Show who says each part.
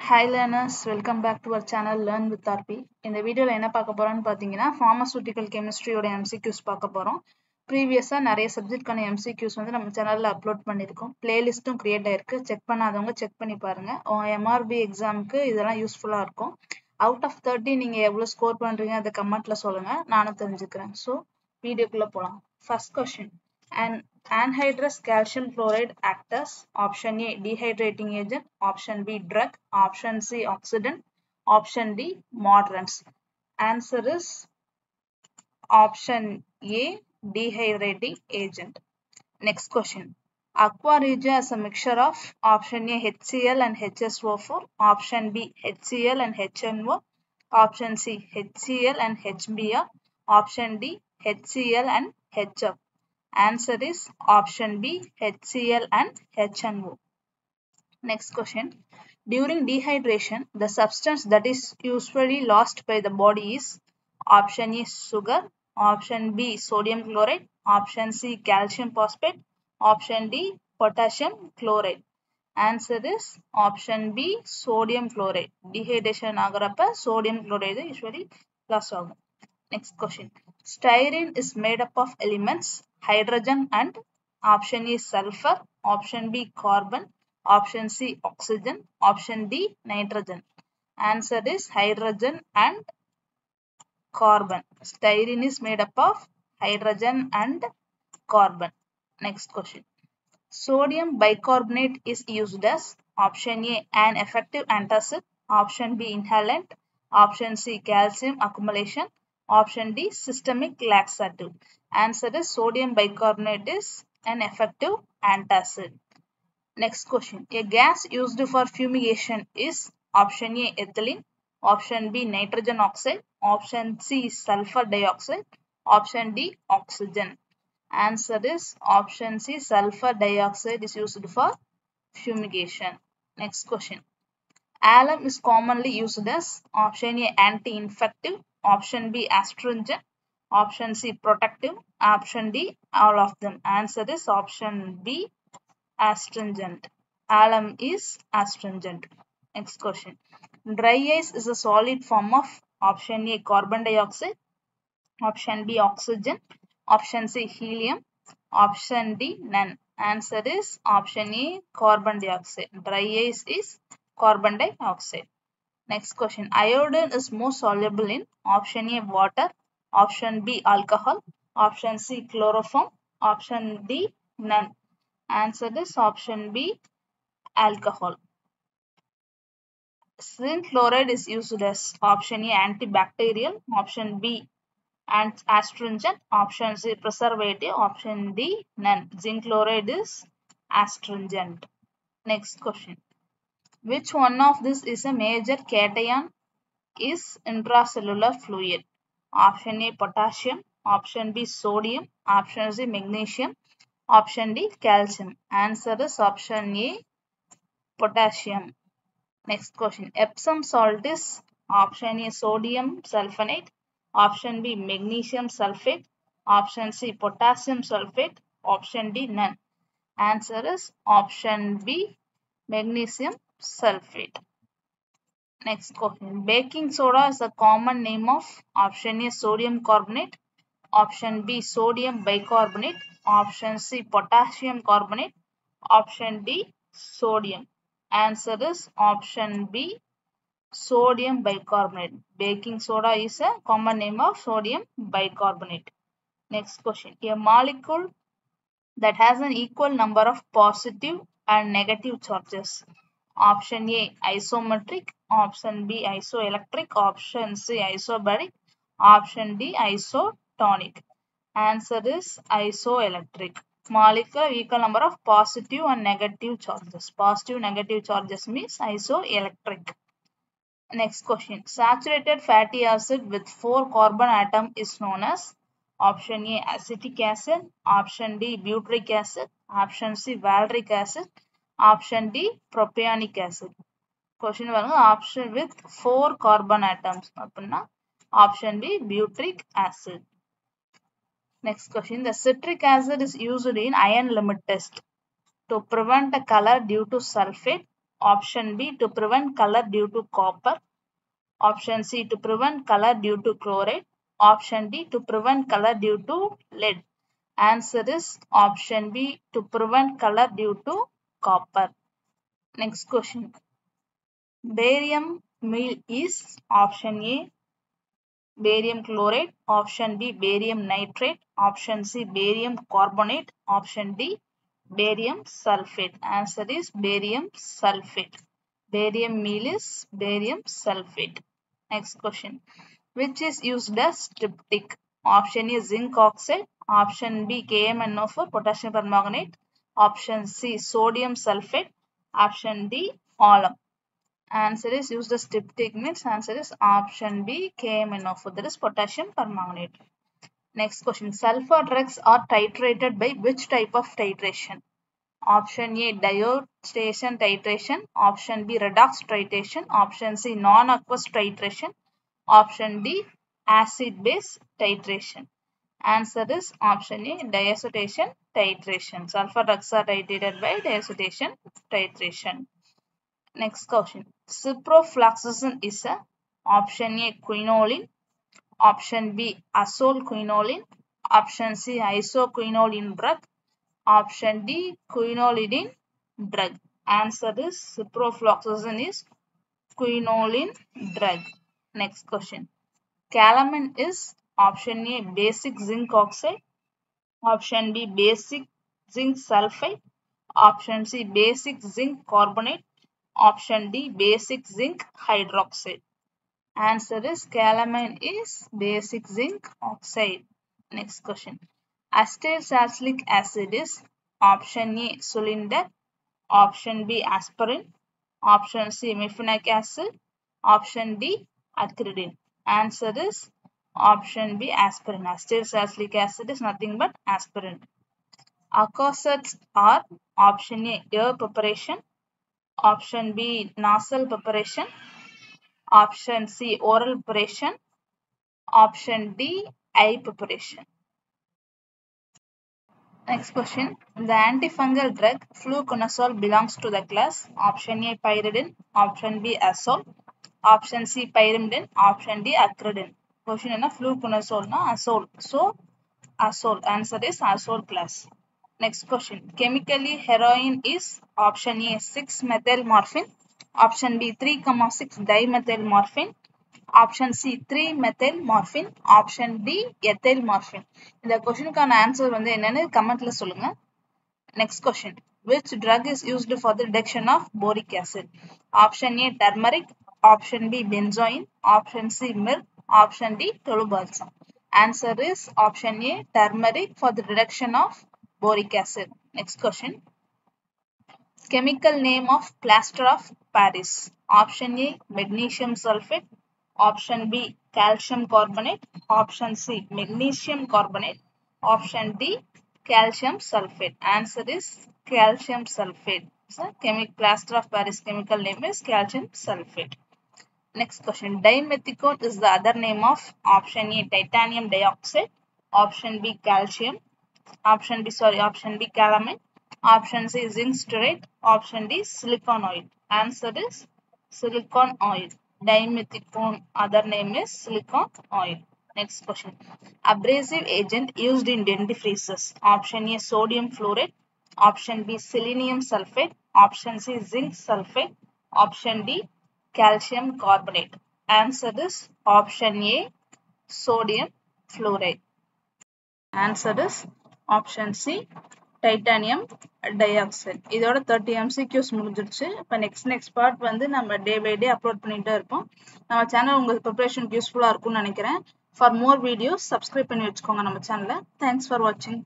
Speaker 1: Hi learners welcome back to our channel learn with RP இந்த வீடியோவில் என்ன பார்க்க போகிறோம்னு பார்த்தீங்கன்னா ஃபார்மசூட்டிக்கல் கெமிஸ்ட்ரியோட எம்சிக்யூஸ் பார்க்க போகிறோம் ப்ரீவியஸாக நிறைய சப்ஜெக்ட்கான எம்சிக்யூஸ் வந்து நம்ம சேனலில் அப்லோட் பண்ணியிருக்கோம். பிளேலிஸ்ட்டும் க்ரியேட் ஆயிருக்கு. செக் பண்ணாதவங்க செக் பண்ணி பாருங்கள் எம்ஆர்பி எக்ஸாமுக்கு இதெல்லாம் யூஸ்ஃபுல்லாக இருக்கும். அவுட் ஆஃப் தேர்ட்டி நீங்கள் எவ்வளோ ஸ்கோர் பண்ணுறீங்க அதை கமெண்ட்டில் சொல்லுங்கள் நானும் தெரிஞ்சுக்கிறேன். ஸோ வீடியோக்குள்ளே போகலாம் first question and anhydrous calcium chloride act as option A dehydrating agent, option B drug, option C oxidant, option D mordants. Answer is option A dehydrating agent. Next question. Aqua regia is a mixture of option A HCl and HSO4, option B HCl and HNO, option C HCl and HBr, option D HCl and HF. Answer is option B, HCl and HNO. Next question. During dehydration, the substance that is usually lost by the body is option A sugar, option B sodium chloride, option C calcium phosphate, option D potassium chloride. Answer is option B sodium chloride. Dehydration agarappa sodium chloride usually lost. Next question. Styrene is made up of elements hydrogen and option is sulfur, option B carbon, option C oxygen, option D nitrogen. Answer is hydrogen and carbon. Styrene is made up of hydrogen and carbon. Next question. Sodium bicarbonate is used as option A an effective antacid, option B inhalant, option C calcium accumulation, option D systemic laxative. Answer is sodium bicarbonate is an effective antacid. Next question. A gas used for fumigation is option A ethylene, option B nitrogen oxide, option C sulfur dioxide, option D oxygen. Answer is option C sulfur dioxide is used for fumigation. Next question. Alum is commonly used as option A anti-infective, option B astringent, option C protective, option D all of them. Answer is option B astringent. Alum is astringent. Next question. Dry ice is a solid form of option A carbon dioxide, option B oxygen, option C helium, option D none. Answer is option A carbon dioxide. Dry ice is carbon dioxide. Next question. Iodine is more soluble in option A water, option B alcohol, option C chloroform, option D none. Answer is option B alcohol. Zinc chloride is used as option A antibacterial, option B and astringent, option C preservative, option D none. Zinc chloride is astringent. Next question. Which one of this is a major cation is intracellular fluid? Option A potassium, option B sodium, option C magnesium, option D calcium. Answer is option A potassium. Next question. Epsom salt is option A sodium sulfonate, option B magnesium sulfate, option C potassium sulfate, option D none. Answer is option B magnesium sulfate. Next question. Baking soda is a common name of option A sodium carbonate, option B sodium bicarbonate, option C potassium carbonate, option D sodium. Answer is option B sodium bicarbonate. Baking soda is a common name of sodium bicarbonate. Next question. A molecule that has an equal number of positive and negative charges. Option A isometric, option B isoelectric, option C isobaric, option D isotonic. Answer is isoelectric. Molecule equal number of positive and negative charges. Positive negative charges means isoelectric. Next question. Saturated fatty acid with four carbon atom is known as option A acetic acid, option D butyric acid, option C valeric acid, option D propionic acid. Question one option with four carbon atoms. Option B butyric acid. Next question the citric acid is used in iron limit test to prevent a color due to sulfate. Option B to prevent color due to copper. Option C to prevent color due to chloride. Option D to prevent color due to lead. Answer is option B to prevent color due to copper. Next question. Barium meal is option A barium chloride, option B barium nitrate, option C barium carbonate, option D barium sulfate. Answer is barium sulfate. Barium meal is barium sulfate. Next question. Which is used as triptych? Option A zinc oxide, option B KMNO4 potassium permanganate, option C sodium sulfate, option D alum. Answer is used as triptych means answer is option B KMNO4 that is potassium permanganate. Next question. Sulfa drugs are titrated by which type of titration? Option A diazotation titration, option B redox titration, option C non-aqueous titration, option D acid base titration. Answer is option A diazotation titration. Sulfa drugs are titrated by diazotation titration. Next question. Ciprofloxacin is a option A quinoline, option B acylquinoline, option C isoquinoline drug, option D quinolidine drug. Answer is ciprofloxacin is quinoline drug. Next question. Calamine is option A basic zinc oxide, option B basic zinc sulfide, option C basic zinc carbonate, option D basic zinc hydroxide. Answer is calamine is basic zinc oxide. Next question. Acetylsalicylic acid is option A Sulindac, option B aspirin, option C mefenic acid, option D acridine. Answer is option B aspirin. Acetylsalicylic acid is nothing but aspirin. Acousets are option A ear preparation, option B nasal preparation, option C oral preparation, option D eye preparation. Next question. The antifungal drug fluconazole belongs to the class option A pyridine, option B azole, option C pyrimidine, option D acridine. Question என்ன fluconazole azole. So azole. Answer is azole class. Next question. Chemically heroin is option A 6 methyl morphine, option B 3 6 dimethyl morphine, option C 3 methyl morphine, option D ethyl morphine. இந்த கொஸ்டினுக்கான answer வந்து என்னன்னு கமெண்ட்ல சொல்லுங்க next question which drug is used for the reduction of boric acid option A turmeric option B benzoin option C milk option D tolubalsam answer is option A turmeric for the reduction of boric acid. Next question. Chemical name of plaster of paris. Option A magnesium sulfate. Option B calcium carbonate. Option C magnesium carbonate. Option D calcium sulfate. Answer is calcium sulfate. So chemical plaster of paris chemical name is calcium sulfate next question. Dimethicone is the other name of option A titanium dioxide option B calcium option B sorry option B calamine option C zinc stearate option D silicone oil. Answer is silicone oil. Dimethicone other name is silicone oil. Next question. Abrasive agent used in dentifrices option A sodium fluoride. Option B selenium sulfate. Option C zinc sulfate. Option D calcium carbonate. Answer is option A sodium fluoride. Answer is option C titanium dioxide இதோட thirty MCQs முடிஞ்சிருச்சு. இப்போ next next part வந்து நம்ம day by day upload பண்ணிகிட்டே இருப்போம். நம்ம channel உங்களுக்கு ப்ரிப்பரேஷனுக்கு யூஸ்ஃபுல்லாக இருக்கும்னு நினைக்கிறேன். ஃபார் மோர் வீடியோஸ் சப்ஸ்கிரைப் பண்ணி வச்சுக்கோங்க நம்ம சேனலை தேங்க்ஸ் ஃபார் வாட்சிங்